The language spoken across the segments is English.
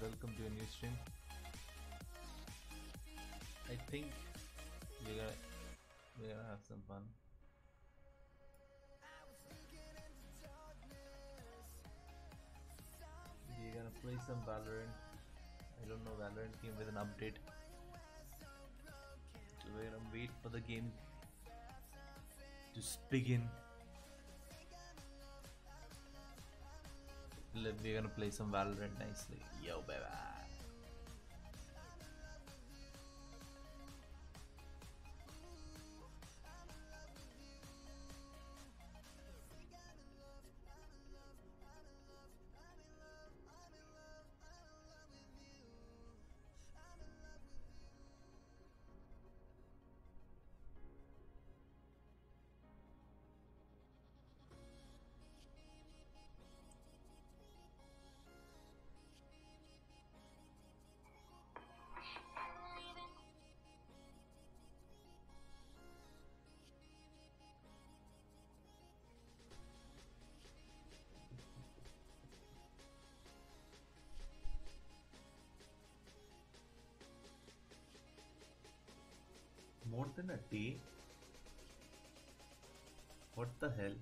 welcome to a new stream. I think we're gonna we're gonna have some fun. We're gonna play some Valorant. I don't know Valorant came with an update. So we're gonna wait for the game to begin. We're gonna play some Valorant nicely. Yo, baby. Than a day? What the hell?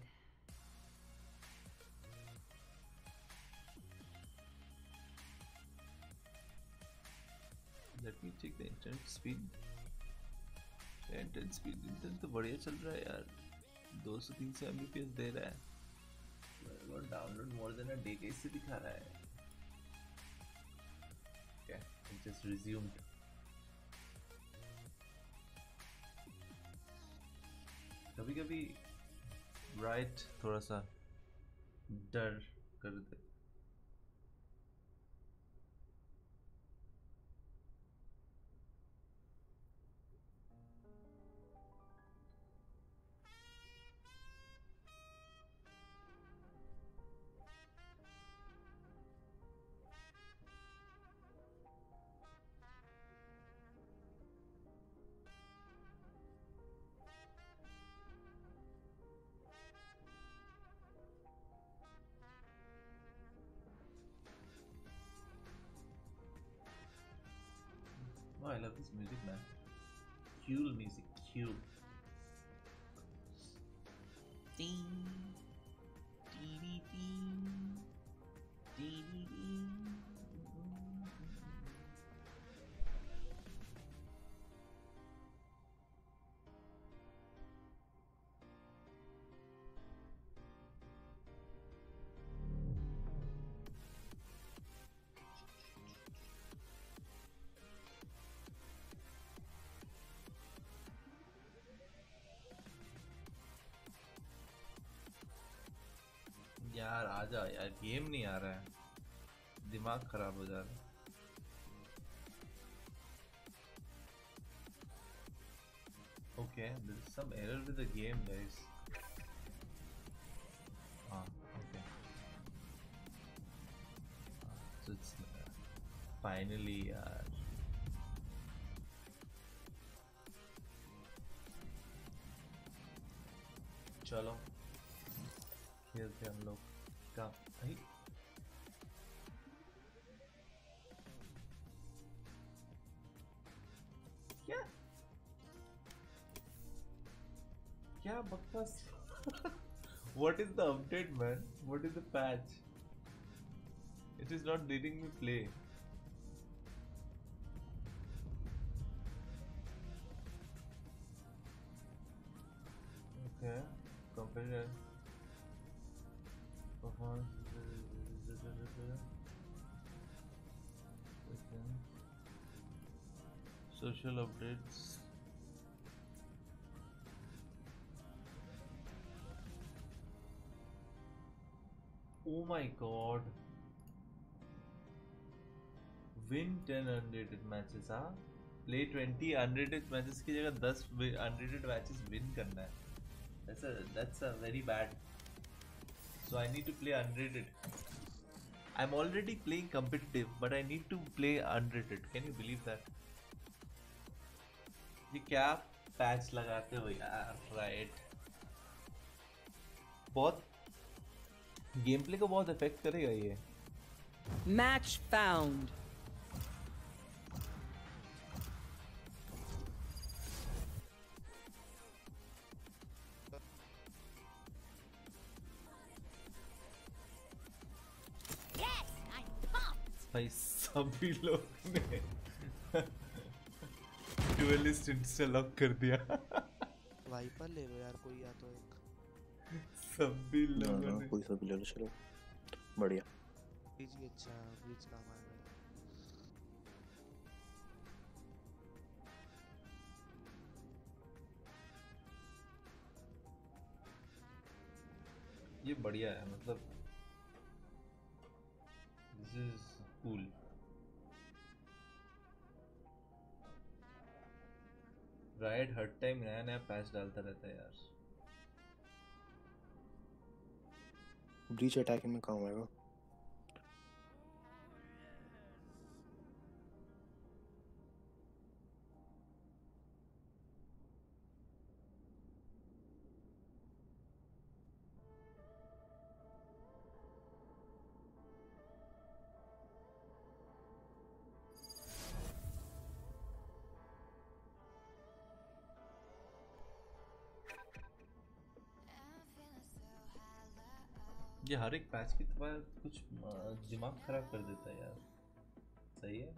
Let me check the internet speed. Internet speed internet तो बढ़िया चल रहा है यार 200 300 Mbps दे रहा है download more than a day कैसे दिखा रहा है क्या जस्ट रिज्यूम्ड कभी कभी राइट थोड़ा सा डर कर यार, आ जा यार गेम नहीं आ रहा है। दिमाग खराब हो जा रहा है। Okay this some error with the game guys okay so it's finally यार। चलो, खेलते हम लोग। का भाई क्या क्या बकवास what is the update man what is the patch it is not letting me play social updates Oh my god. Win 10 unrated matches, हाँ? Play 20 unrated matches की जगह 10 unrated matches win करना है. That's a that's a very bad. So I need to play unrated. I'm already playing competitive, but I need to play unrated. Can you believe that? ये क्या patch लगाते हो यार right बहुत game play को बहुत इफ़ेक्ट करेगा ये। मैच फाउंड भाई सभी लोग ने डुअलिस्ट इंस्टा लॉक कर दिया। वाइपर ले लो यार कोई या तो एक। सभी ना लोगों ना। ने कोई सा भी ले लो चलो। बढ़िया। बीच भी अच्छा है बीच काम आएगा ये बढ़िया है मतलब। दिस इज़ कूल राइट हर टाइम नया नया पैच डालता रहता है यार। ब्रीच अटैक में काम आएगा। ये हर एक पैच की तरह कुछ दिमाग खराब कर देता है यार। सही है?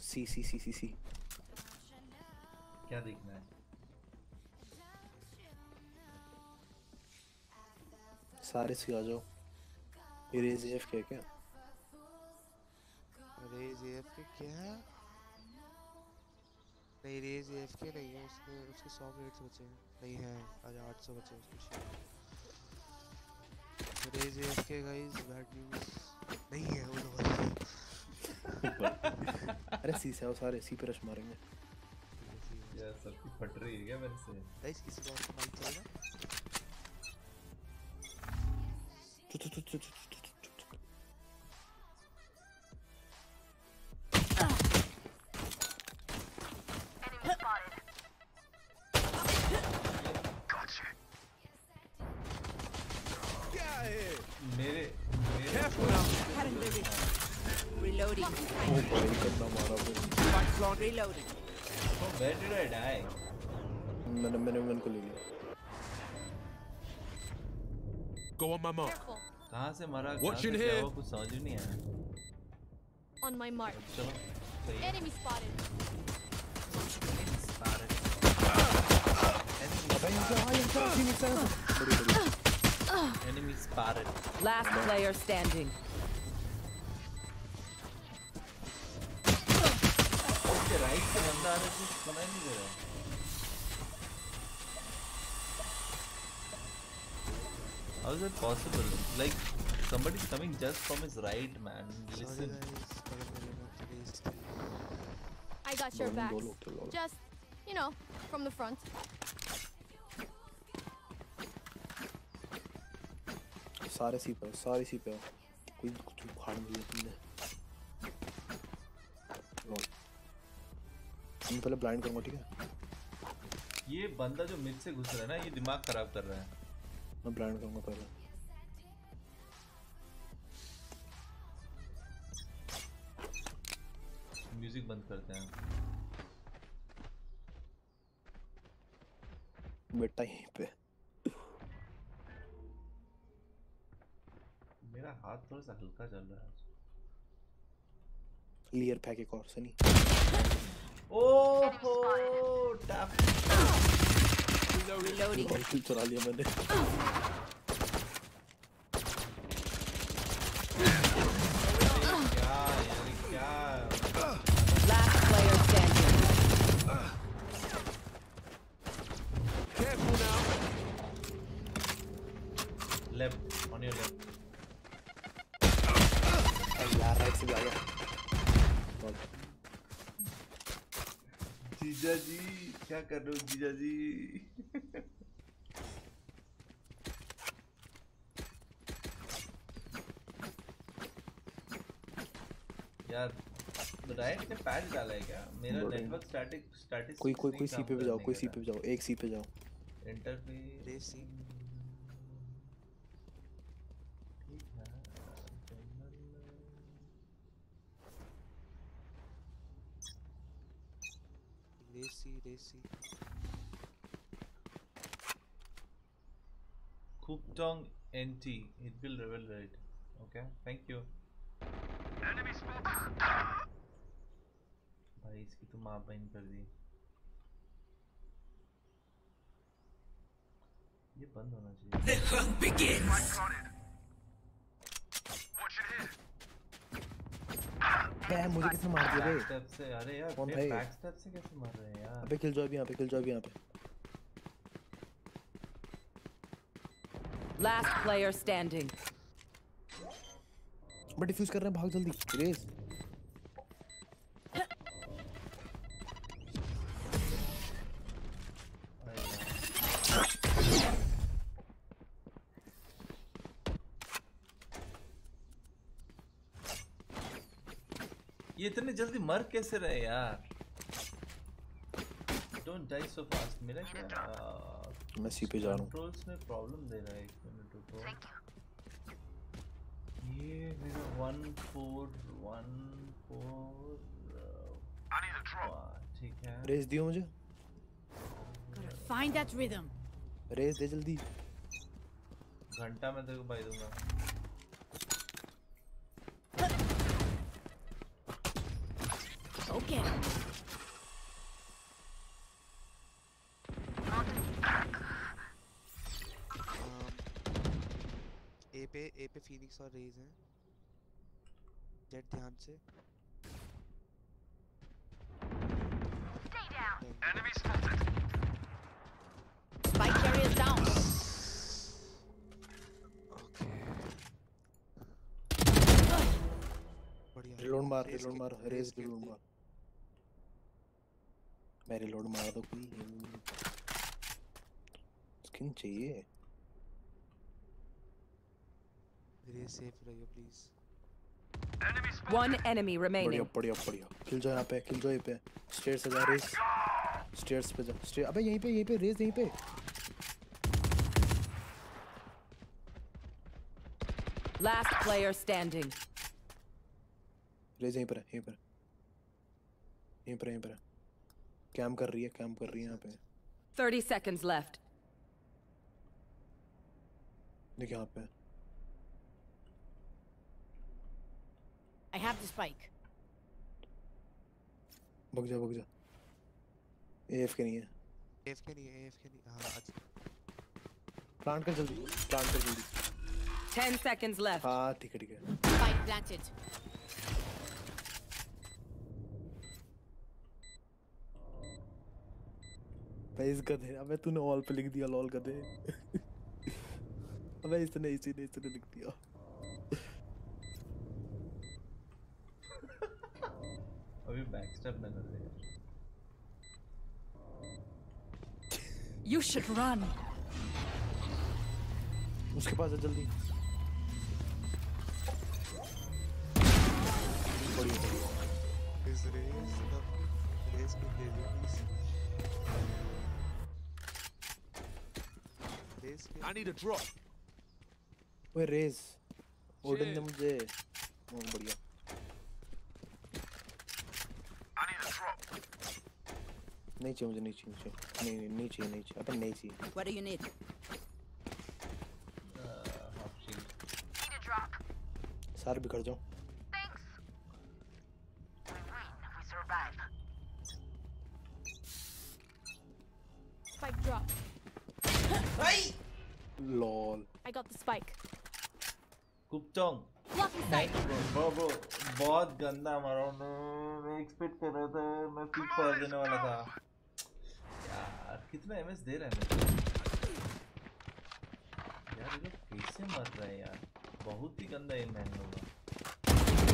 सी सी सी सी सी। क्या देखना है? सारे सी आ जाओ। इरेज एफ़ क्या? क्या रेज एफ़ के क्या नहीं रेज एफ़ के नहीं है उसने उसके सौ मिनट्स बचे हैं। नहीं है आज आठ सौ बचे हैं उसके रेज एफ़ के गाइस बैड न्यूज़ नहीं है वो लोग। अरे सी से सारे सी पे रश मारेंगे। यार सबकी फट रही है क्या मेरे से गाइस किसी और का माइक चलेगा Reloading. Oh, where did I die? मैंने मैंने मैंने को ले लिया Go on my mark. Careful. कहाँ से मरा कहाँ Watch से in क्या here. हुआ कुछ समझ ही नहीं आया On my mark. चलो सही है Enemy spotted. भाई यहाँ से आ यहाँ से आ सी से आ बड़ी बड़ी enemy spotted Last player standing. How is that possible? Like, somebody is coming just from his right, man. Listen. I got your back. Just, you know, from the front. Sorry, see Sorry, सारे मैं पहले blind करूँगा ठीक है? ये बंदा जो mid से घुस रहा है ना ये दिमाग खराब कर रहा है। मैं ब्लाइंड करूँगा पहले। म्यूज़िक बंद करते हैं। बेटा यहीं पे। मेरा हाथ थोड़ा सा हल्का चल रहा है। लियर पैक एक और Sunny. Oh, tap. Reloading. Reloading. Last player standing. Careful now. Left. जीजा जी क्या कर रहे हो जीजा जी? यार राइट ने पैच डाला है क्या? मेरा नेटवर्क स्टैटिक स्टैटिक कोई कोई कोई सीपी पे जाओ कोई सीपी पे जाओ एक सीपी पे जाओ। Interface Raze C Raze Raze Kuptong NT. It will reveal right. Okay, thank you. Enemy spotted. भाई इसकी तो माँ बहन कर दी ये बंद होना चाहिए बे मुझे किसने मार दिया? बैक बे स्टेप से अरे यार कौन भाई? बैक स्टेप से कैसे मार रहे हैं यार? अबे किल जॉब भी यहाँ पे किल जॉब भी यहाँ पे। Last player standing but defuse कर रहे हैं भाग जल्दी। रेस जल्दी मर कैसे रहे यार? डोंट डाई सो फास्ट मेरा क्या? मैं सी पे जा रहा हूँ। कंट्रोल्स में प्रॉब्लम दे रहा है एक मिनट रुको। ये मेरा वन फोर वन फोर ठीक है। रेस दियो मुझे। Find that rhythm. रेस दे जल्दी। घंटा मैं तेरे को पाई दूँगा। Go get him. ए पे ए पे फीनिक्स और रेज हैं जेट ध्यान से Enemy spotted. Spike carrier down. Okay. बढ़िया. Reload मार, reload मार, रेज reload मार. मैं रिलोड मारा तो कोई स्किन चाहिए रेस सेफ़ रहियो प्लीज़ One enemy बढ़िया remaining. बढ़िया बढ़िया किल जो यहाँ पे किल जो यहाँ पे स्टेयर से जा रेस स्टेयर्स पे जा स्टेयर अबे यहीं पे यहीं पे रेस यहीं पे Last player standing. रेस यहीं पर है यहीं पर। यहीं पर यहीं पर है। कैम कर रही है कैम कर रही है यहाँ पे 30 seconds left. देख यहाँ पे I have the spike. भग जा भग जा एफ़ के नहीं है एफ़ के नहीं है एफ़ के नहीं हाँ अच्छा प्लांट कर जल्दी प्लांट कर जल्दी 10 seconds left. हाँ ठीक है ठीक है Spike planted. भाई इस गधे अबे तूने ऑल पे लिख दिया लॉल गधे। अबे इसने इसी ने इसने लिख दिया। अभी बैक स्टेप में कर रहे हैं You should run. उसके पास है जल्दी। बढ़िया बढ़िया। रेस रेस रेस को ले लियो प्लीज़ के I need a drop. ओए रेस ओडन ने मुझे ओ बढ़िया I need a drop. नहीं चाहिए मुझे नहीं चाहिए नहीं चाहिए नहीं नहीं नहीं चाहिए नहीं चाहिए अबे नहीं चाहिए What do you need? Half shield सारे बिखर जाओ Lol I got the spike. कुपचोंग Blocking ब्रो ब्रो बहुत गंदा मारा मैं एक्सपेक्ट कर रहा था मैं पिक कर देने वाला था यार कितना एमएस दे रहा है मेरे यार ये कैसे मर रहे हैं यार बहुत ही गंदा एम है लोगों.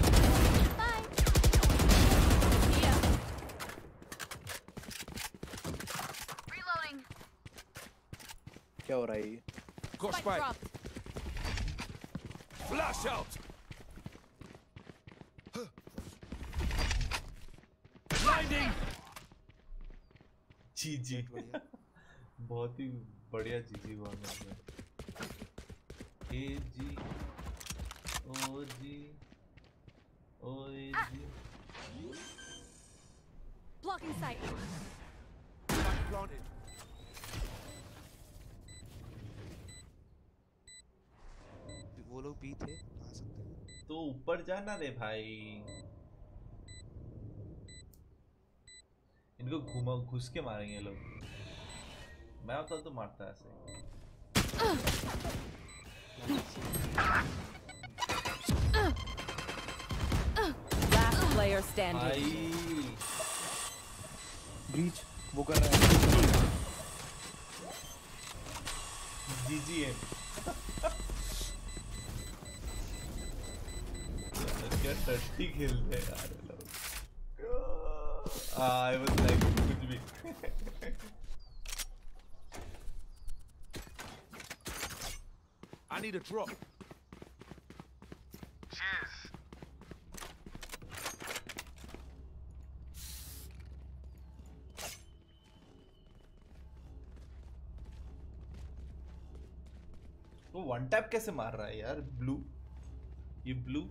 क्या हो रहा है ये Got Spike spike. dropped. Flash out. Blinding. जी जी बढ़िया बहुत ही बढ़िया जी जी हुआ मेरे ए जी ओ जी ओ ए जी Blocking sight. Spike planted. B थे आ सकते हैं। तो ऊपर जाना रे भाई। इनको घुमा घुस के मारेंगे ये लोग। मैं होता तो मारता ऐसे। Last player standing. भाई। ब्रीच वो कर रहा है। जीजीए क्या हैं यार लोग। आई वाज लाइक कुछ भी। I need a drop. Cheers. वो वन टैप कैसे मार रहा है यार? ब्लू ये ब्लू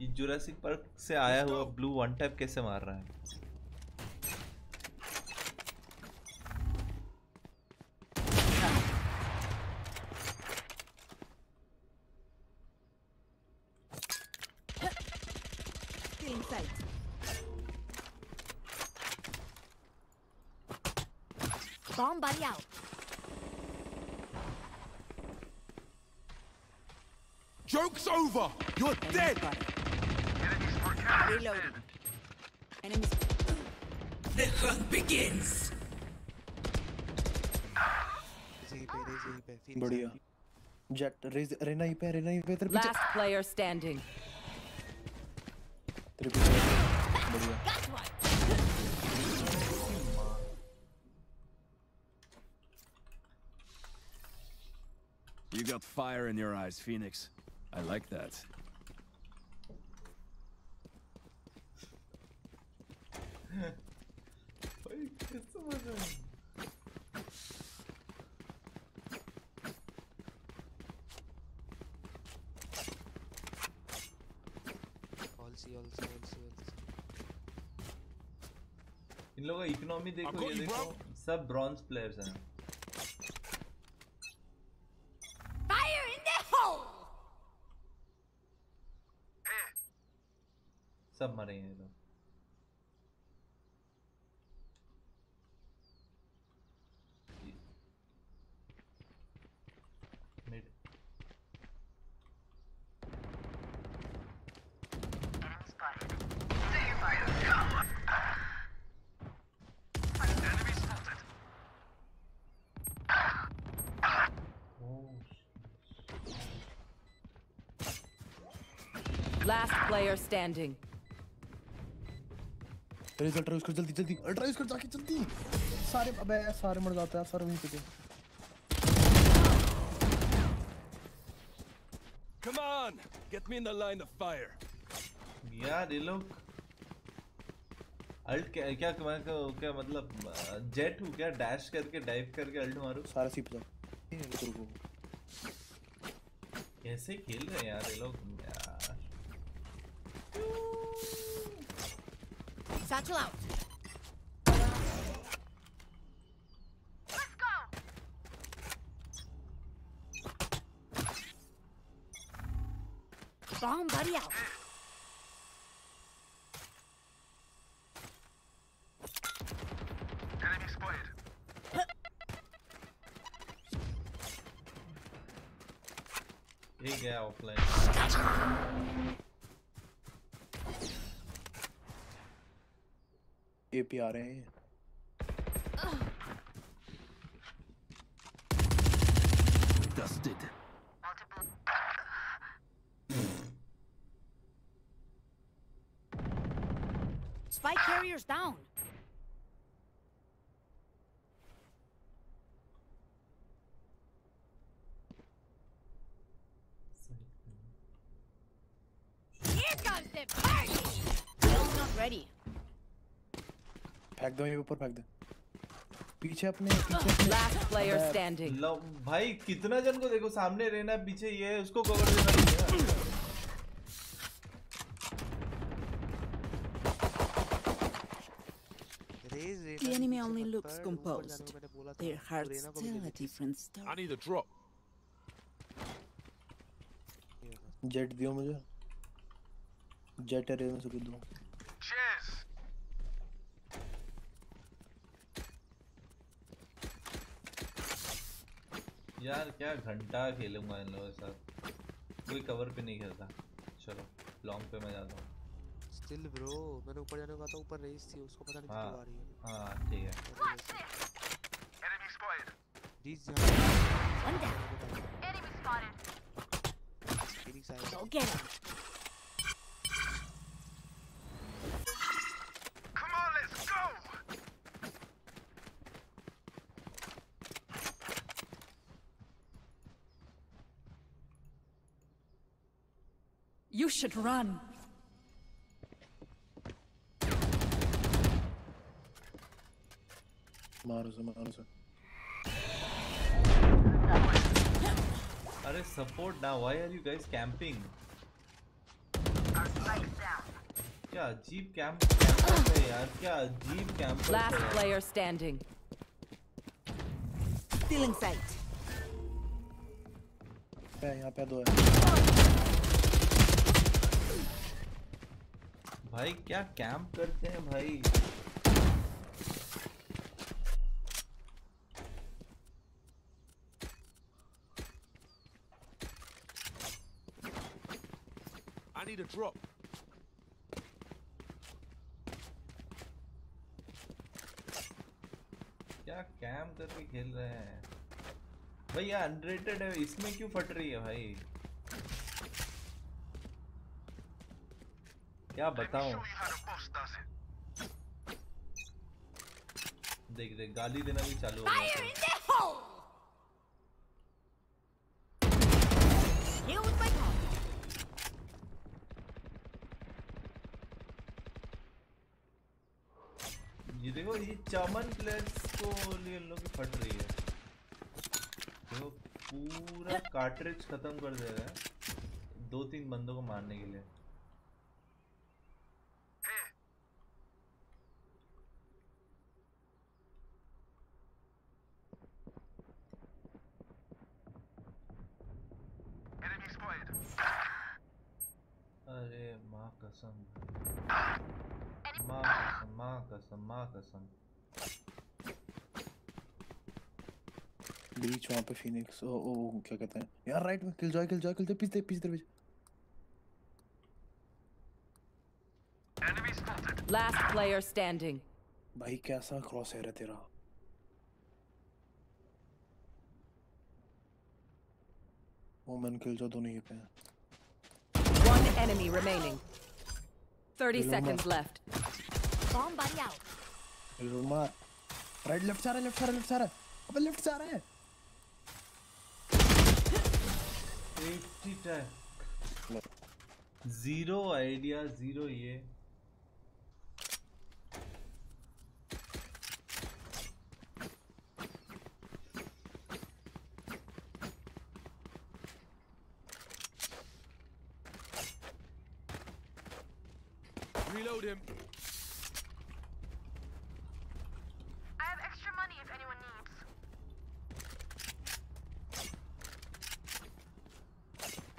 ये जुरासिक पार्क से आया हुआ ब्लू वन टैप कैसे मार रहा है? Joke's over! You're dead! Reloading. Enemies. यहीं पे रेज यहीं पे Phoenix बढ़िया जेट रेज रेना ही पे रेना ही पे तेरे पीछे Last player standing. तेरे पीछे बढ़िया Got one. You got fire in your eyes, Phoenix. I like that. इन लोगों का इकोनॉमी देखो ये देखो सब ब्रॉन्ज प्लेयर्स हैं। फायर इन द होल सब मरे हैं ये लोग। Player standing. Raze ultra use कर जल्दी जल्दी। अल्ट्रा यूज़ कर जाके जल्दी। सारे अबे सारे मर जाते हैं सारे वहीं पे थे। Come on, get me in the line of fire. यार ये लोग। अल्ट क्या क्या मैं क्या- क्या मतलब जेट हूँ क्या? डैश करके डाइव करके अल्ट मारू? सारे सी पे जा ये रुको रुको कैसे खेल रहे हैं यार ये लोग? Satchel out. ए पी आ रहे हैं Dusted. Spike carriers down. फेंक दो ये ऊपर फेंक दे पीछे अपने पीछे अपने Last player अबे, लो भाई कितना जन को देखो सामने रहना पीछे ये है उसको कवर देना है। The enemy only looks composed. Their hearts tell a different I need a drop. Jett दियो मुझे जेट एरिया में से दो यार क्या घंटा खेलूँगा इन लोगों के साथ कोई कवर पे नहीं खेलता चलो लॉन्ग पे मैं जाता हूँ स्टिल ब्रो मैंने ऊपर जाने का था ऊपर रेस थी उसको पता नहीं हाँ। क्यों आ रही है हाँ ठीक है एनिमी जहाँ One down. Enemy spotted. Enemy आया Go get him. should run. मारो से मारो से अरे सपोर्ट ना why are you guys camping क्या अजीब कैंप कैंपर है यार क्या अजीब कैंपर Last है यार। player standing. Stealing sight. पे यहाँ पे दो है भाई क्या कैंप करते हैं भाई? I need a drop. क्या कैंप करके खेल रहे हैं? भाई ये अनरेटेड है इसमें क्यों फट रही है भाई? क्या बताऊँ? देख देख गाली देना भी चालू हो गया है। ये देखो ये चमन प्लेयर्स को लिए लोग फट रही है। देखो पूरा कार्ट्रिज खत्म कर दे रहा है। दो तीन बंदों को मारने के लिए अरे माँ कसम माँ कसम माँ कसम माँ कसम बीच वहाँ पे फिनिक्स ओ ओ क्या कहते हैं? यार राइट में Killjoy Killjoy Killjoy पीछे पीछे पीछे। Last player standing. भाई कैसा क्रॉस है तेरा? ओमन किल जो दोनों ये पे। हैं One enemy remaining. 30 Hello, seconds ma. left. Bomb buddy out. जरूर मार राइट लेफ्ट जा रहा है लेफ्ट जा रहा है लेफ्ट जा रहा है अबे लेफ्ट जा रहा है 80 टैग जीरो आइडिया जीरो ये him. I have extra money if anyone needs.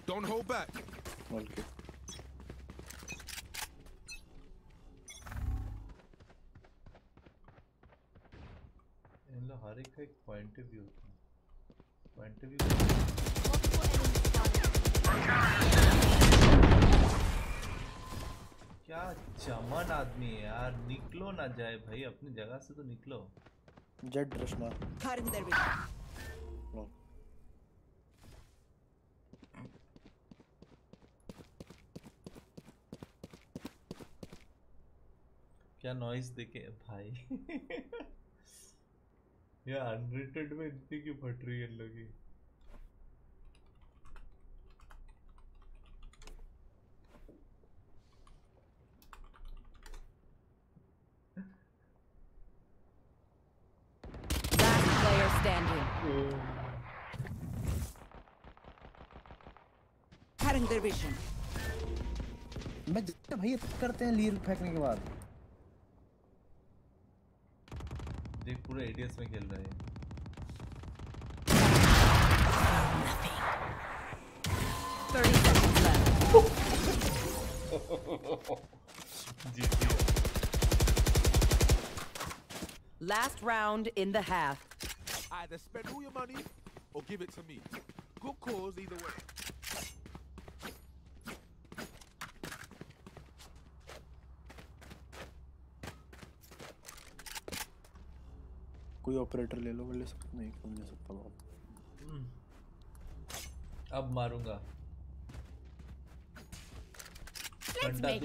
Don't hold back. बोल के इन लोग हर एक का एक पॉइंट ऑफ व्यू होता है पॉइंट ऑफ व्यू क्या चमन आदमी है यार। निकलो ना जाए भाई अपनी जगह से तो निकलो। जेट रश मार Cutting their बोल क्या नॉइस देखे? भाई। ये अनरेटेड में इतनी क्यों फट रही है लोग की Last player standing. Cutting their vision. मैं जितना भाई ये करते हैं लीर फेंकने के बाद देख पूरा एडीएस में खेल रहा है 30 seconds left. GG. Last round in the half. Either spend all your money or give it to me. Good cause either way. कोई ऑपरेटर ले लो मैं ले सकता नहीं कौन ले सकता बाप अब मारूंगा Let's Banda, make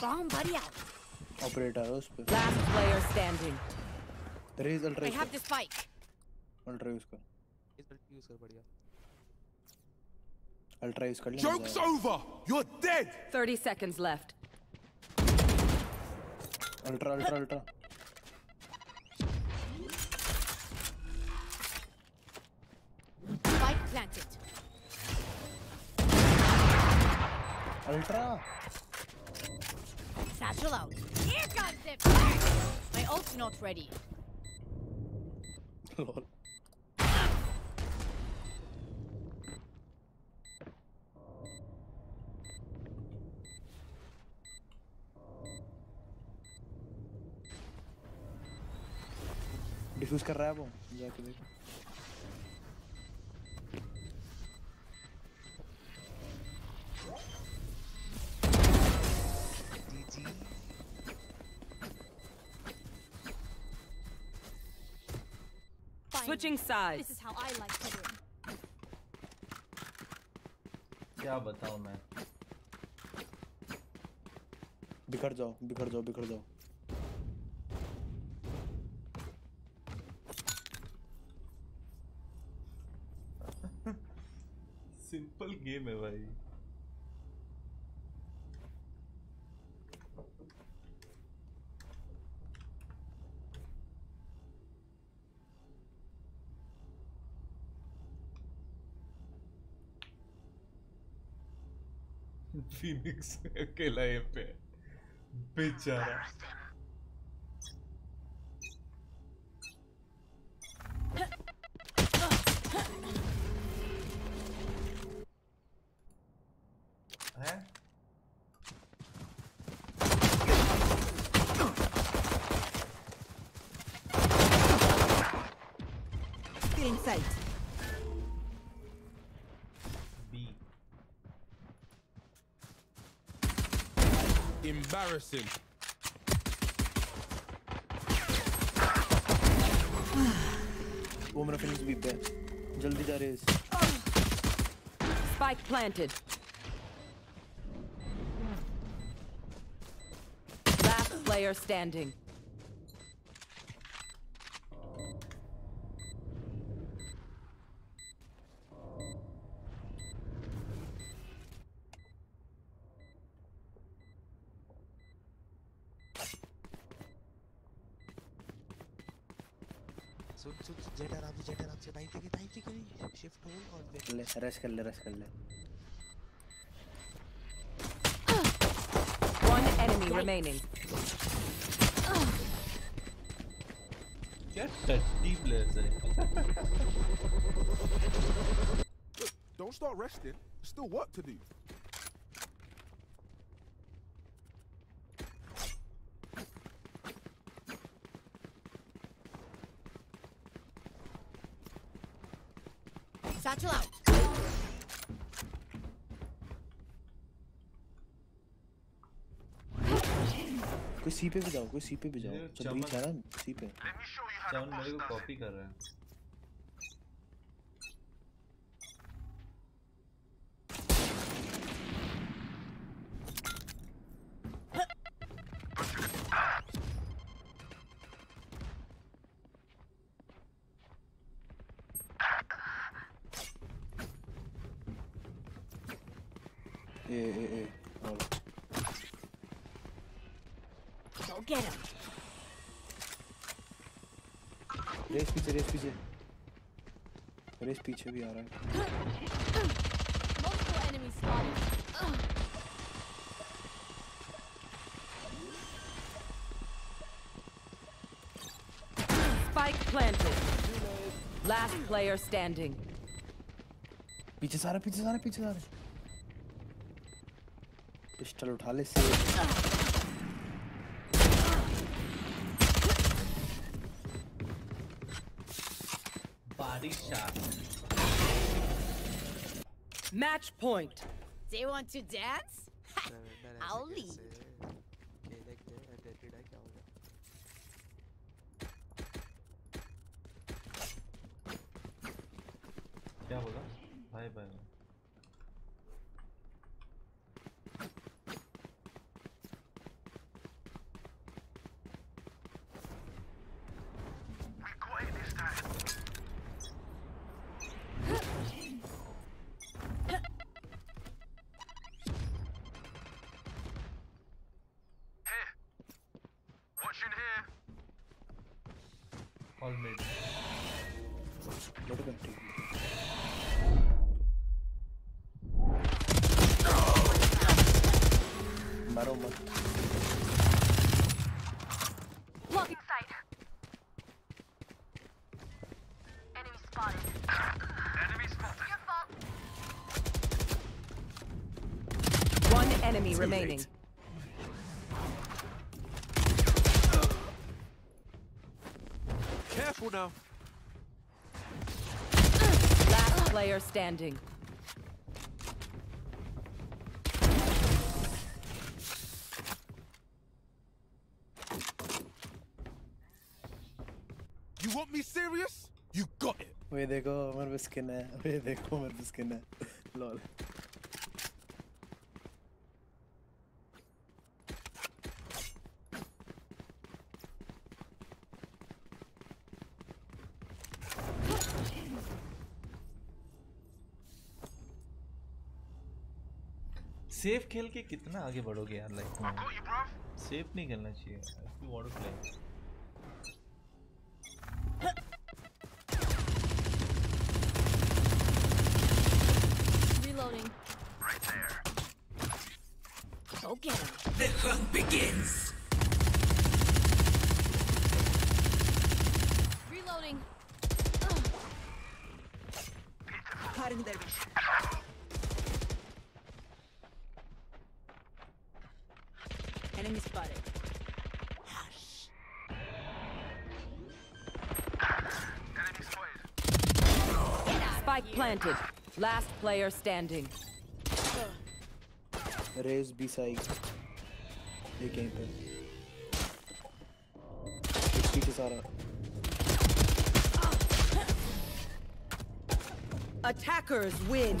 Bomb buddy out. Operator है उस पे Last player standing. Race ultra I have the spike. Ultra use कर इस अल्ट यूज कर बढ़िया अल्ट्रा यूज कर ले Joke's over! You're dead! 30 seconds left. Ultra ultra ultra Spike planted. Ultra Satchel out. Here comes the fire. My ult's not ready. Lol diffuse कर रहा है वो जाके देख Switching sides. This is how I like to win. क्या बताऊँ मैं बिखर जाओ बिखर जाओ बिखर जाओ सिंपल गेम है भाई फिनिक्स अकेला ये पे। बेचारा Embarrassing. वो मेरा फिनिक्स भी पे है जल्दी जा race Spike planted. Last player standing. Jett आराम से जेट आराम से नाइफ की नाइफ की शिफ्ट होल्ड और देख ले रश कर ले रश कर ले One enemy remaining. क्या टट्टी प्लेयर्स है Look, don't start resting. There's still work to do. सी पे भी जाओ कोई सी पे भी जाओ ये सब है ना सी पे चमन मेरे को कॉपी कर रहा है। रेस पीछे भी आ रहा है Multiple enemies spotted. Spike planted. Last player standing. पीछे सारे पीछे सारे पीछे सारे पिस्टल उठा ले से Body shot. Match point. They want to dance? I'll leave. All mid. लट गया ठीक है। मारो मत Blocking sight. Enemy spotted. Enemy spotted. Your fault. One enemy remaining. now. Last player standing. You want me serious? You got it. वे देखो मेरे पे skin है वे देखो मेरे पे स्किन है लॉल खेल के कितना आगे बढ़ोगे यार लाइफ में? सेफ़ नहीं खेलना चाहिए। planted. Last player standing. Raze B side. game. कहीं Attackers win.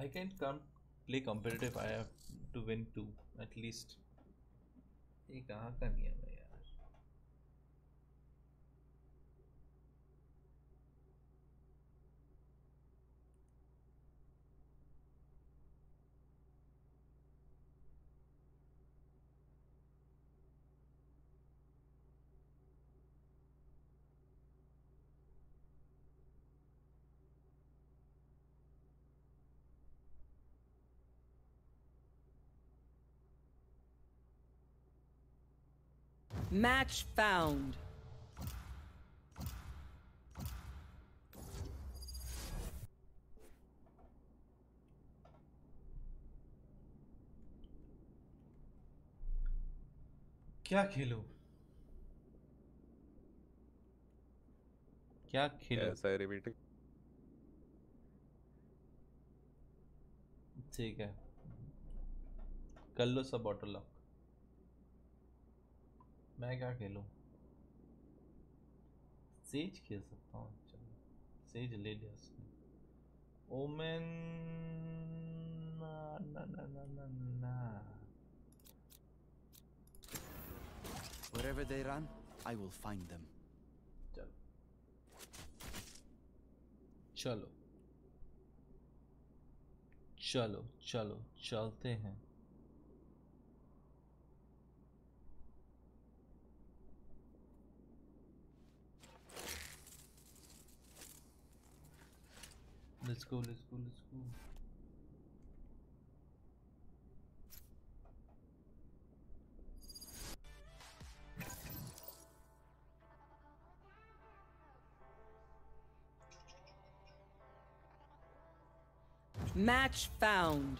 I can come play competitive. I have to win two at least. ये कहाँ का नियम है Match found. क्या खेलो? क्या खेलो? ऐसा है रिपीटिंग ठीक है। कर लो सब बॉटल लो मैं क्या खेलूं? सेज खेल सकता हूँ चलो। सेज ले लिया उसने। ओमेन ना ना ना ना ना ना। Wherever they run, I will find them. चलो। चलो। चलो चलो चलते हैं। Let's go, let's go, let's go. Match found.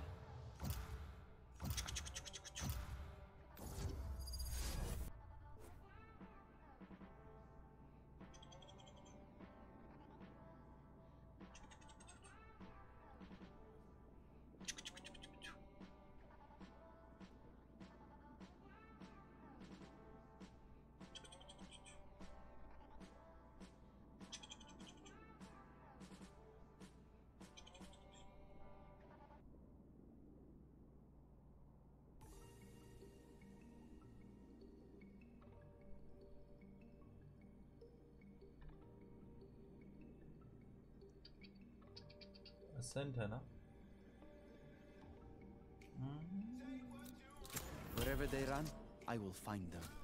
है ना Wherever they run, I will find them.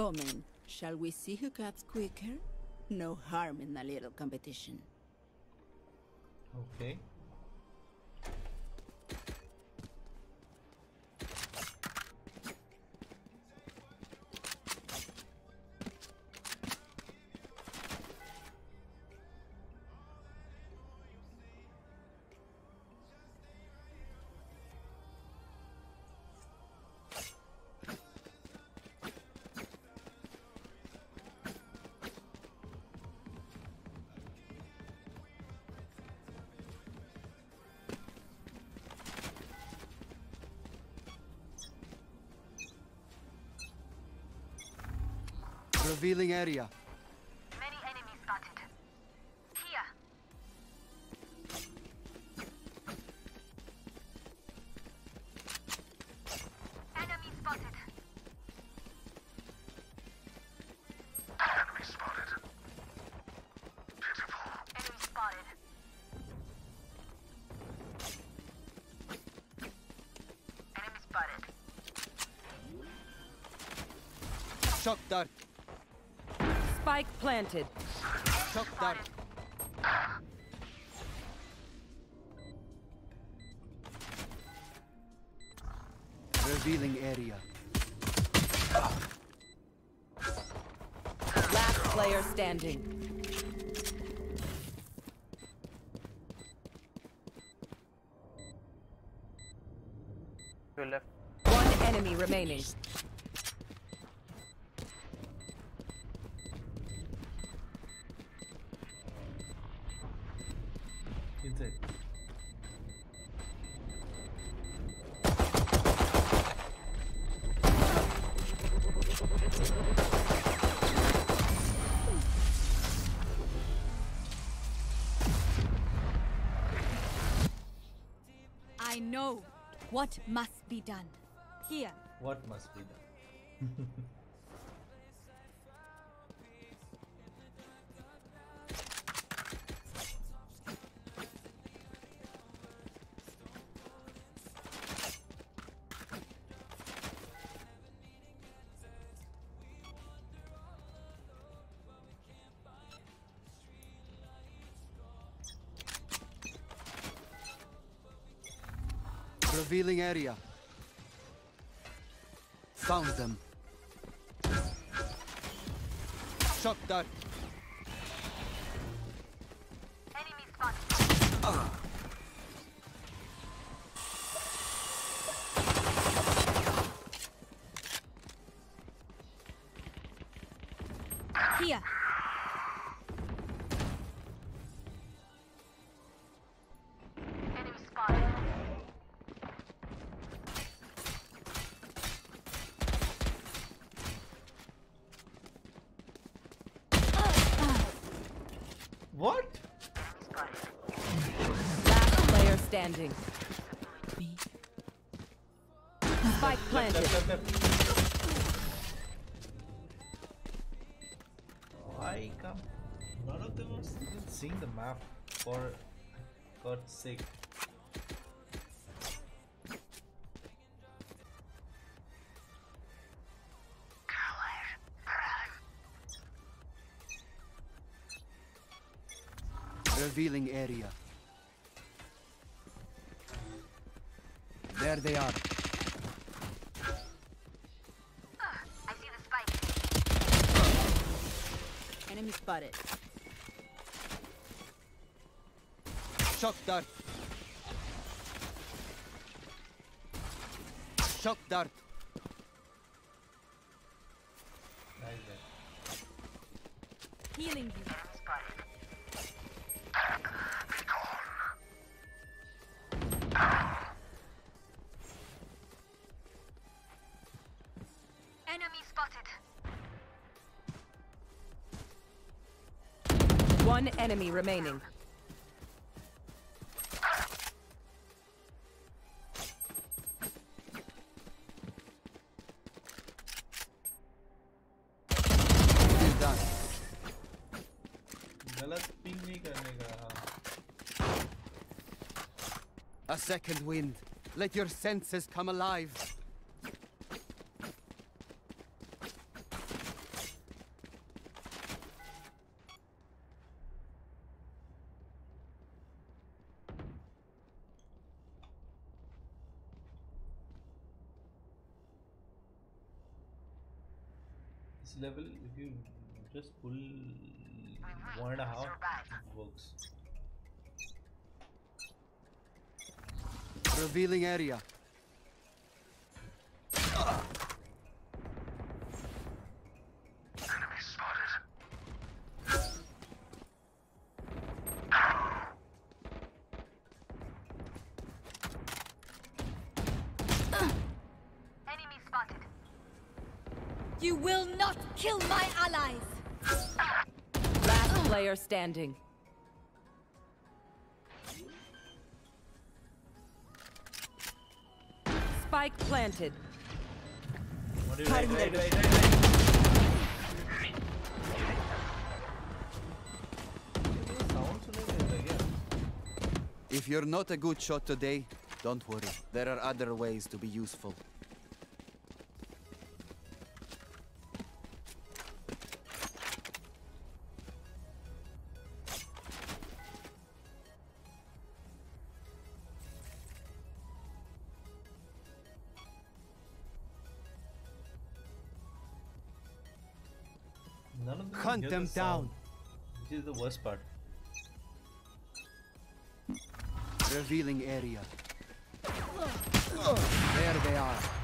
Omen, shall we see who cuts quicker? No harm in a little competition. Okay. Revealing area. Planted. Shock dart. Revealing area. Last player standing. To left. One enemy remaining. What must be done. Here. What must be done? Revealing area. Found them. Shock dart. Enemy spotted. Here. Player standing. Spike planted. Why come? None of them was even seeing the map for God's sake. Revealing area. There they are. Enemy spotted. Shock dart. Shock dart. enemy remaining. A second wind. Let your senses come alive. Just pull one and a half works Revealing area. Enemy spotted. You will not kill my allies. Last standing. Spike planted. If you're not a good shot today, don't worry. There are other ways to be useful. Them Hunt hear them the down. Which is the worst part. Revealing area. There they are.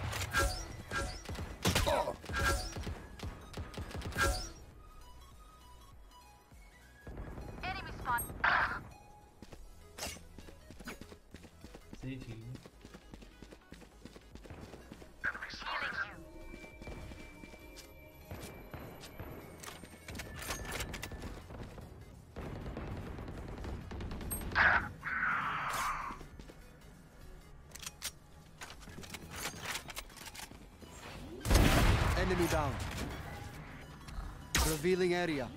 Area.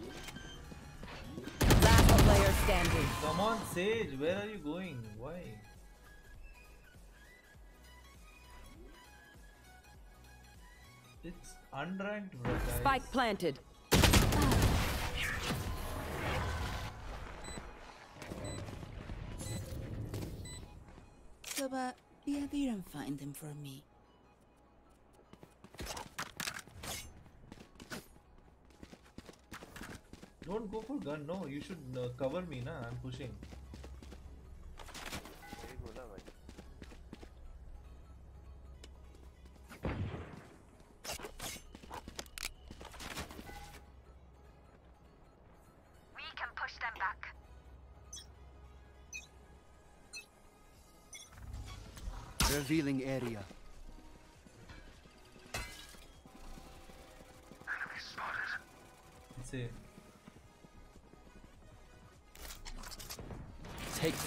Last player standing. Come on, Sage. Where are you going? Why? It's unranked, bro. Guys. Spike planted. Sova, be a dear and find them for me. Don't go for gun. No, you should uh, cover me, na. I'm pushing.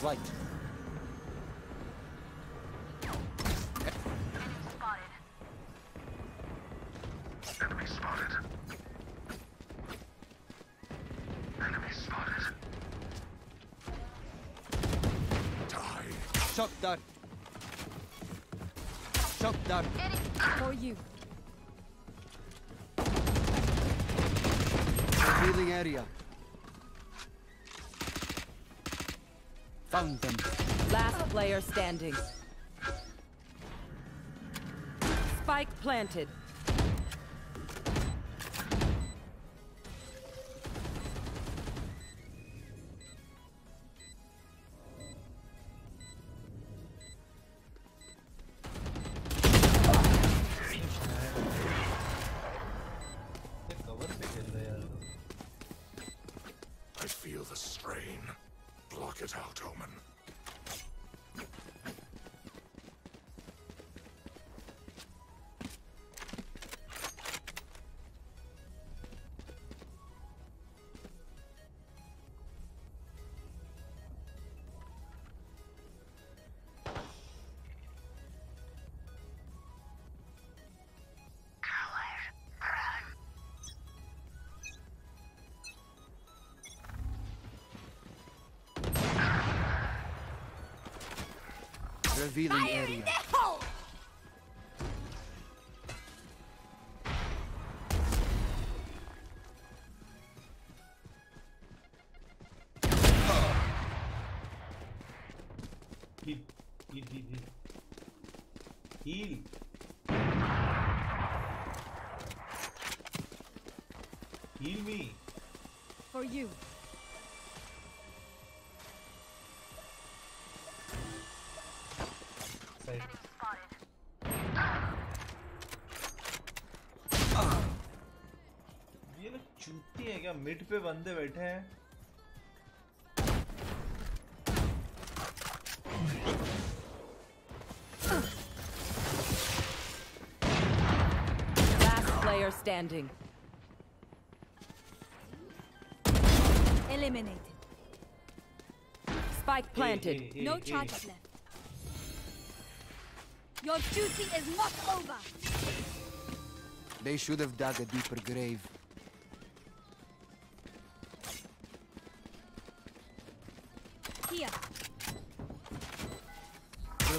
Flight. Spotted. Shock dart. Shock dart. For you. Revealing area. Found them. Last player standing. Spike planted. Revealing area. Heal, heal, heal, heal. Heal. Heal me. For you. Mid पे बंदे बैठे हैं Last player standing. Eliminated. Spike planted. Hey, hey, No hey, charges left. Your duty is not over. They should have dug a deeper grave.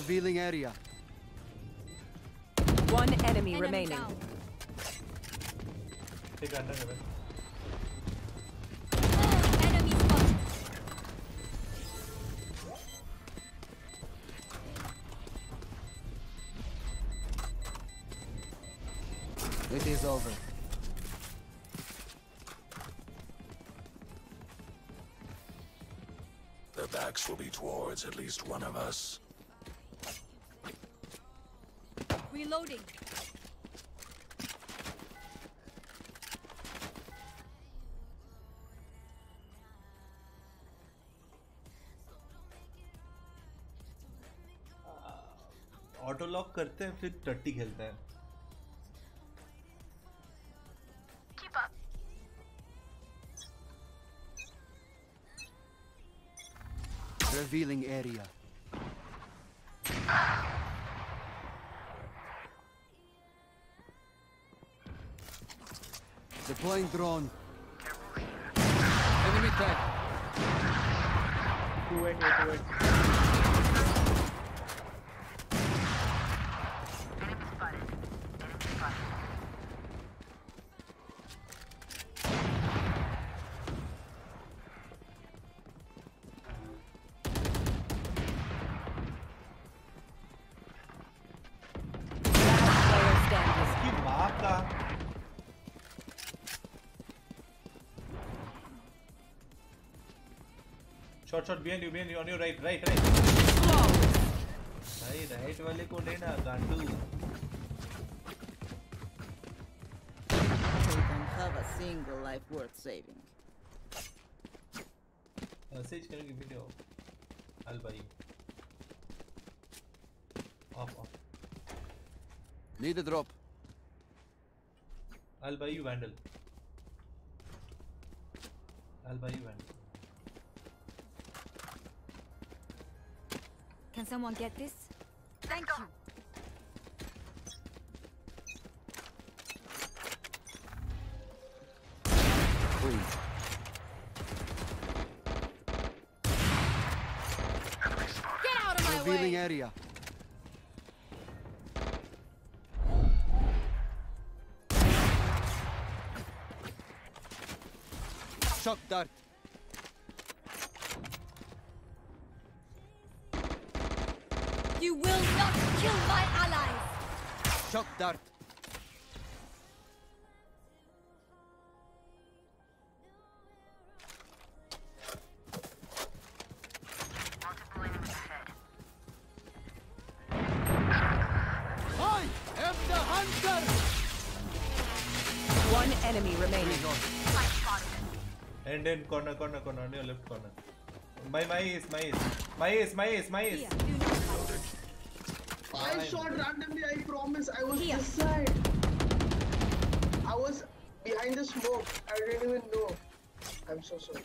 Revealing area. One enemy Enemy remaining. down. Take under cover. Enemy spotted. It is over. Their backs will be towards at least one of us. Reloading. Auto lock करते हैं फिर टट्टी खेलते हैं Revealing area. Deploying drone. Enemy tag. Two eight eight two eight. Shot shot behind you behind you on your right right right भाई right वाले को लेना गांडू They don't have a single life worth saving. Message करेंगे video I'll buy you off off Need a drop. I'll buy you Vandal I'll buy you Vandal Someone get this? Thank you. Free. Get out of my Revealing way! area. Shock dart. Dart. Multiple enemies ahead. I am the hunter. One enemy remaining. Spike and in corner corner corner on your left corner my my is my is my is my is my is Here, do not hide. I shot randomly, I promise. I was Here. this side. I was behind the smoke. I didn't even know. I'm so sorry.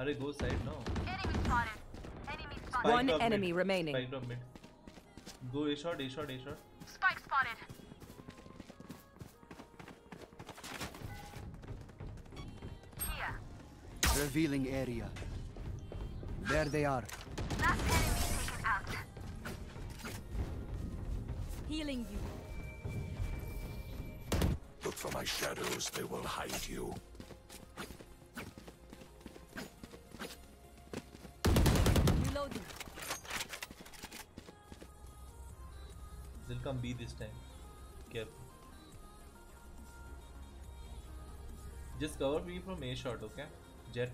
Are go side no. Enemy spotted. Enemy spotted. One enemy mid. remaining. Spike drop mid. Go A shot, A shot, A shot. Spike spotted. Here. Revealing area. There they are. Last enemy taken out. Healing you. Look for my shadows, they will hide you. B this time. Careful. Just cover B from A shot, okay? Jett.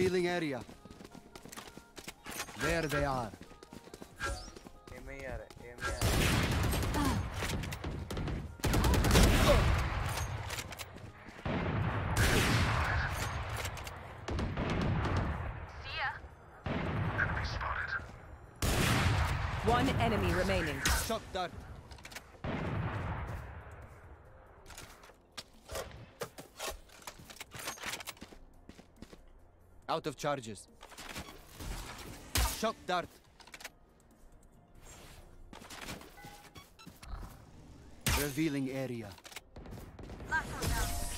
Revealing area. There they are. Out of charges. Shock dart. Revealing area.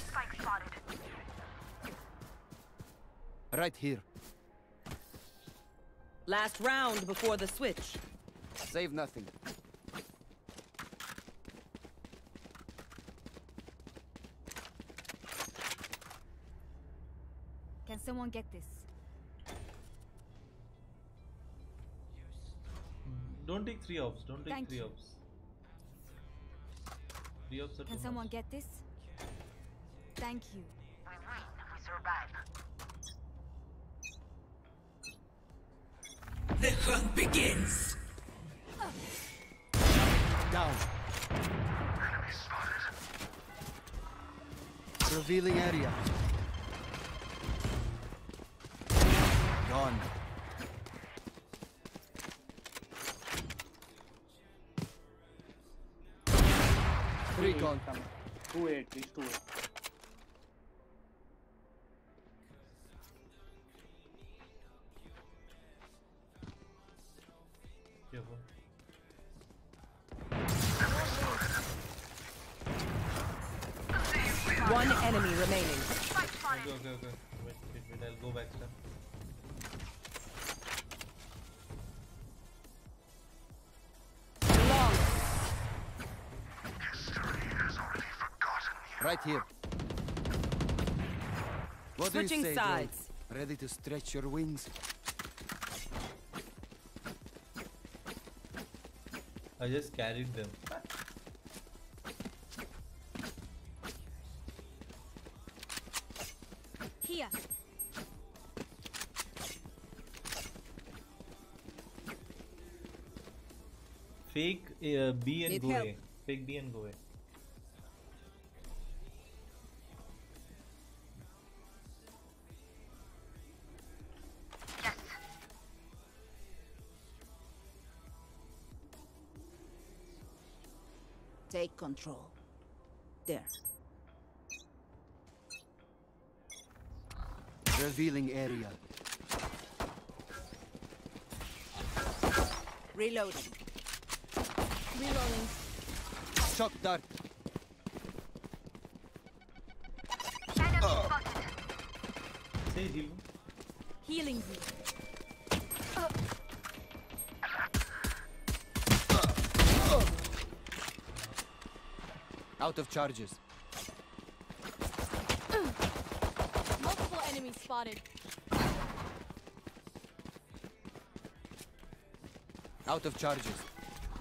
Spike spotted. Right here. Last round before the switch. Save nothing. Someone get this? Hmm, don't take three ops. Don't take Thank three you. ops. Three ops are Can too someone much. get this? Thank you. We win, we survive. The hunt begins. Down. Revealing area. Gone. Three gone. Two eight, please two eight. Here. What Switching say, sides. droid? Ready to stretch your wings? I just carried them. Here. Fake uh, B and Need go help. A. Fake B and go A. control. There. Revealing area. Reloading. Reloading. Shock dart. Enemy uh. spotted. Say heal. Healing you. Uh. Out of charges. Multiple enemies spotted. Out of charges.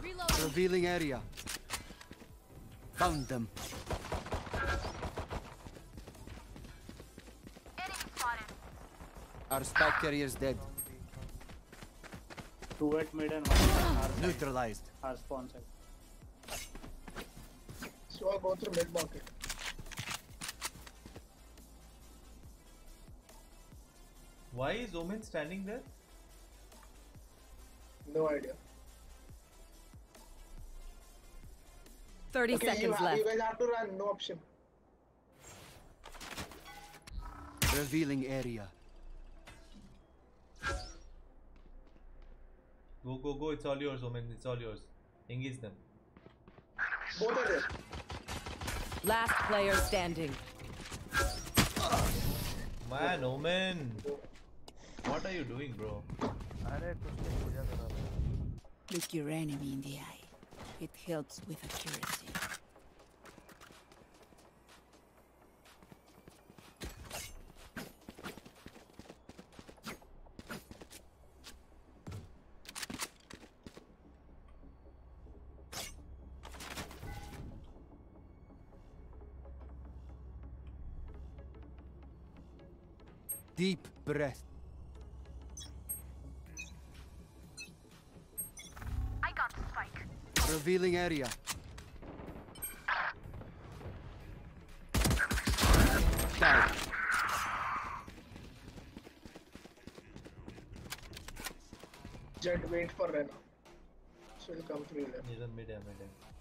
Reloading. Revealing area. Found them. Enemy spotted. Our spike carrier's dead. Two eight mid and one Neutralized. our spawn side. So I'll go through mid market. Why is Omen standing there? No idea. 30 okay, seconds ha- left. you guys have to run, no option. Revealing area. Go, go, go. It's all yours, Omen. It's all yours. Engage them. Both are there. Last player standing. Man, oh man. What are you doing, bro? Look your enemy in the eye. It helps with accuracy. Breath. I got spike. Revealing area. Down. Jett, wait for Reyna. So he'll come through there. He's on mid, mid. issue.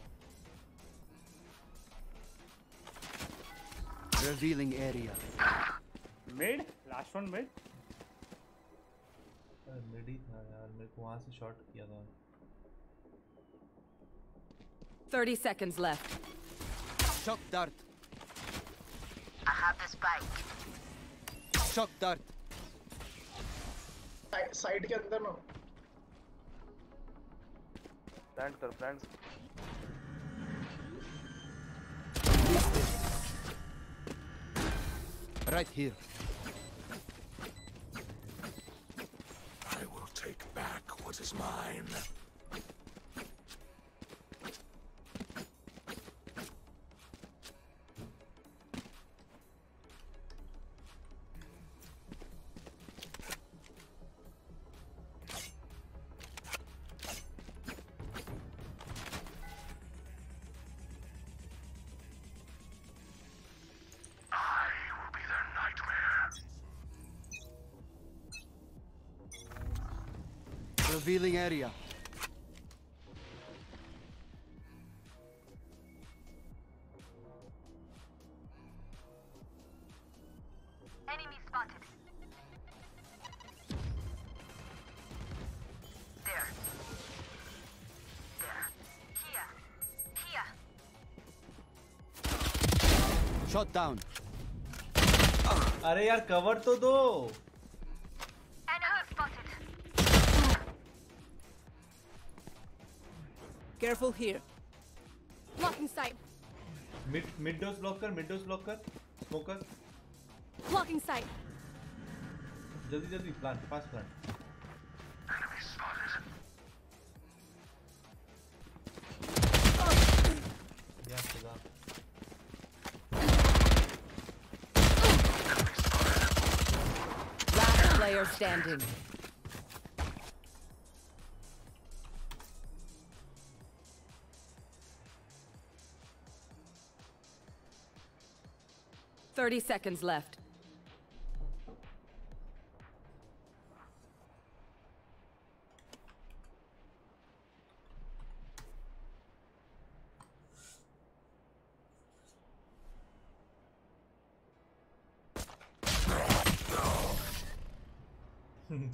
Revealing area. Mid? Last one mid? Mid ही था यार मेरे को वहां से shot किया था 30 seconds left. Shock dart. I have the spike. Shock dart. Side के अंदर ना प्लांट कर plant Right here. I will take back what is mine. Revealing area. Enemy spotted. There. There. Here. Here. Shot down. अरे यार cover तो दो Careful here. Blocking sight. Mid mid dose blocker, mid dose blocker, smoker. Blocking sight. Jaldi jaldi plant, fast plant. Enemy spotted. Oh. Yeah, yeah. Last player standing. Thirty seconds left.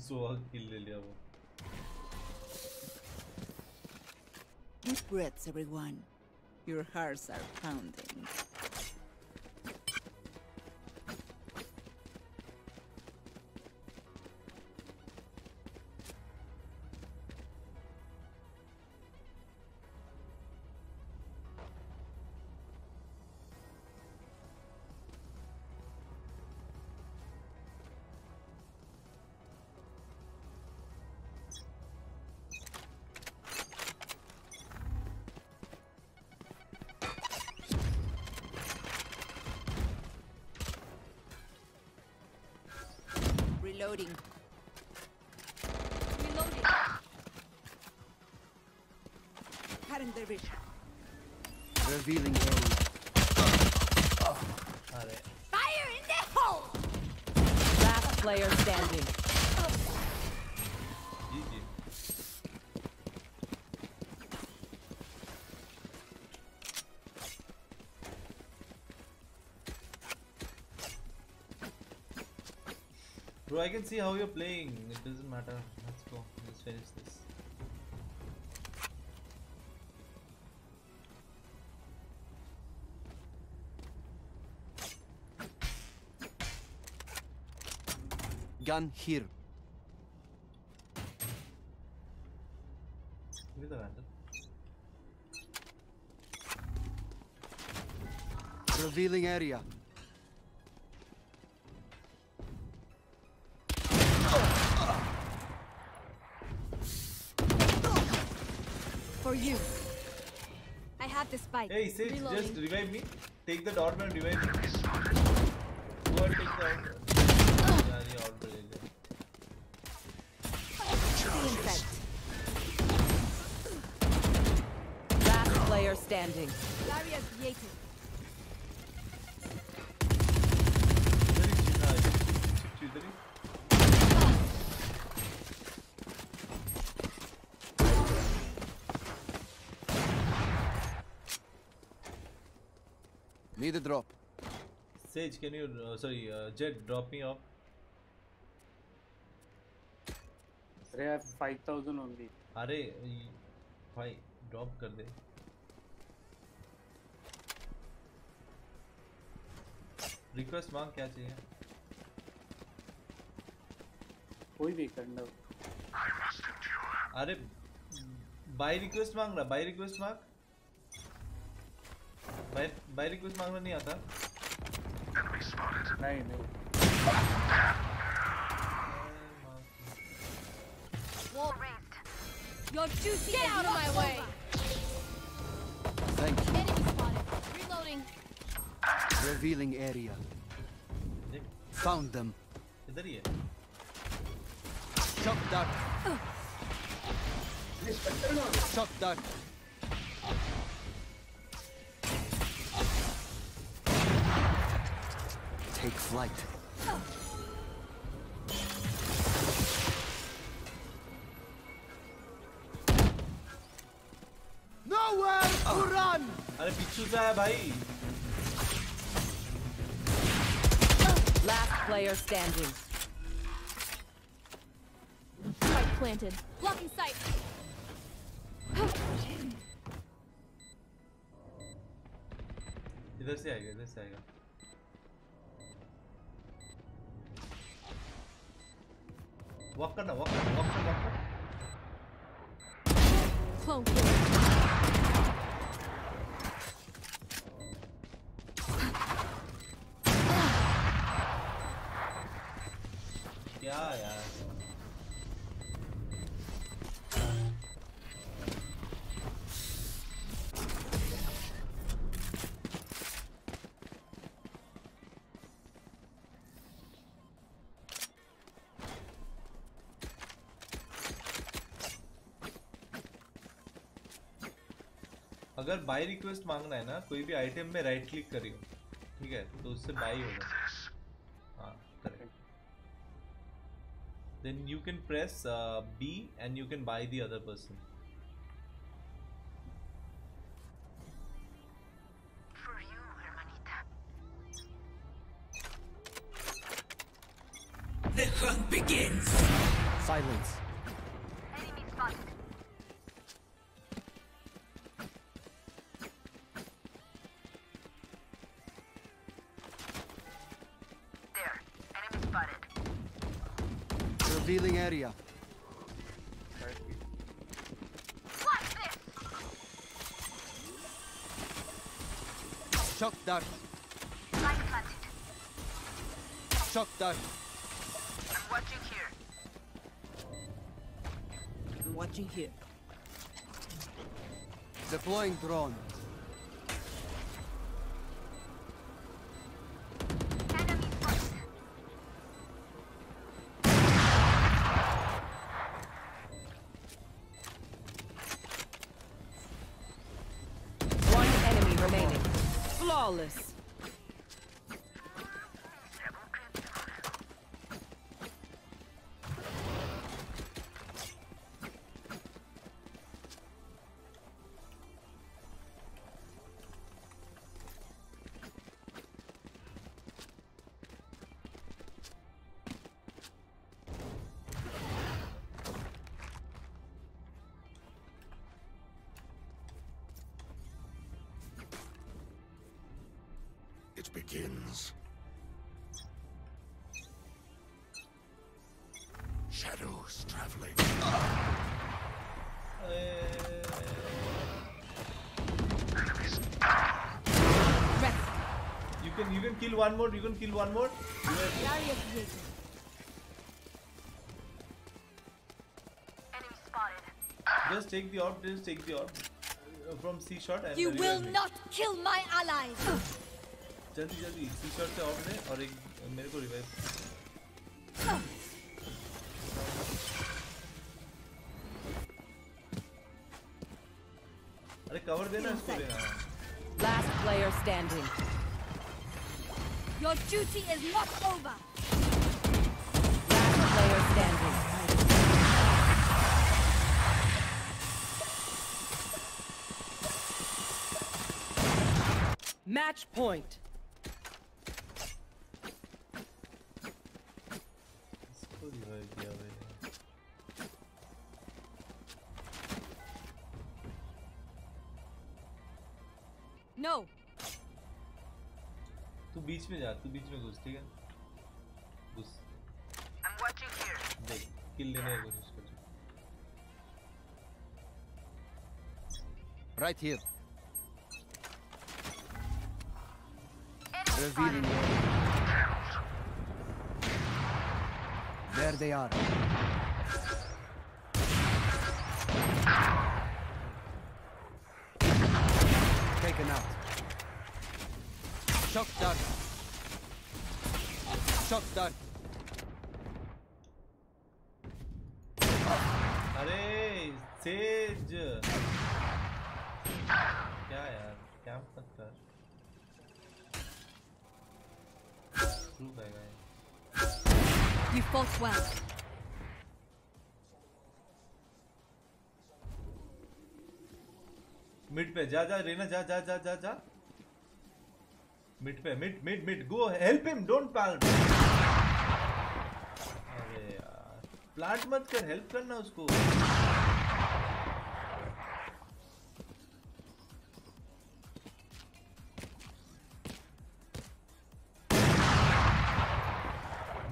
Soha किल ले लिया वो Deep breaths, everyone. Your hearts are pounding. Player standing. Bro, I can see how you're playing. It doesn't matter. Gun here. Give the vandal. Revealing area. For you. I have the spike. Hey, Sage, just revive me. Take the dot and revive me. Go and take the Money. Last player standing. Need a drop. Sage, can you, uh, sorry, uh, Jett, drop me off. I have 5000 only. अरे भाई drop कर दे। Request मांग क्या चाहिए? कोई भी करना अरे बाय रिक्वेस्ट मांग रहा बाय रिक्वेस्ट मांग। बाय बाय रिक्वेस्ट मांगना नहीं आता। नहीं नहीं। Your duty Get is out of not my way. over. Thank you. Enemy spotted. Reloading. Revealing area. Found them. इधर ही है Shock dart. Shock dart. Take flight. अरे पिछू से आया भाई Last player standing. Spike planted. Blocking sight. इधर से आएगा इधर से आएगा वॉक करना वॉक करना वॉक करना वॉक करना क्या यार? अगर बाय रिक्वेस्ट मांगना है ना, कोई भी आइटम में राइट क्लिक करियो, ठीक है? तो उससे बाय होगा then you can press uh, B and you can buy the other person. Deploying drone. One enemy remaining. Flawless. Shadows traveling. You can you can kill one more. You can kill one more. You have- Barrier created. Enemy spotted. just take the orb. Just take the orb uh, from C shot and You then will revive me. not kill my allies. जल्दी जल्दी C shot से orb ले और एक मेरे को revive. देना इसको देना. Last player standing. Your duty is not over. Last player standing. Match point. Bitmedi artık bitmek olsun tekrar. Bu. Değil. Killeneye konuş kaçıyor. Right here. Revealing There they are. Taken out. Shock dart. Dart. अरे Sage क्या यार क्या मत कर Screw खाएगा ये You fought well. Mid पे जा जा रेना जा जा जा जा जा. मिड पे mid mid mid go help him don't pal plant मत कर हेल्प करना उसको।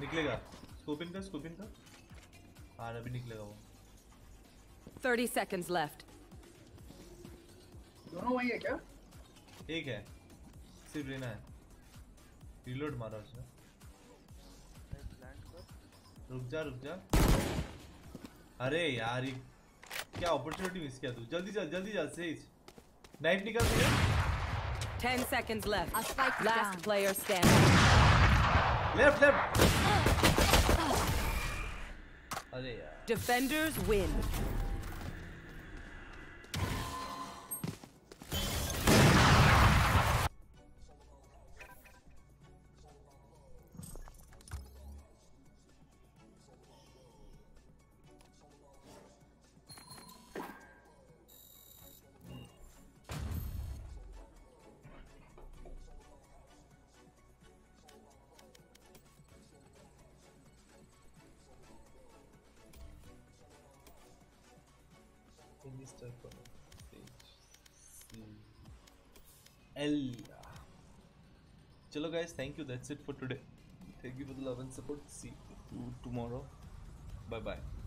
निकलेगा। स्कोपिन का स्कोपिन का? हाँ अभी निकलेगा वो। 30 seconds left. दोनों वही है क्या? एक है। सिर्फ़ लेना है। रिलोड मारा उसने। रुक जा रुक जा। अरे यार ये क्या अपॉर्चुनिटी मिस किया तू जल्दी चल जल्दी चल सेज नाइट निकाल तुझे 10 seconds left. A spike Last down. player standing. Left, left. अरे यार Defenders win. Guys thank you. That's it for today. Thank you for the love and support. See you tomorrow. Bye bye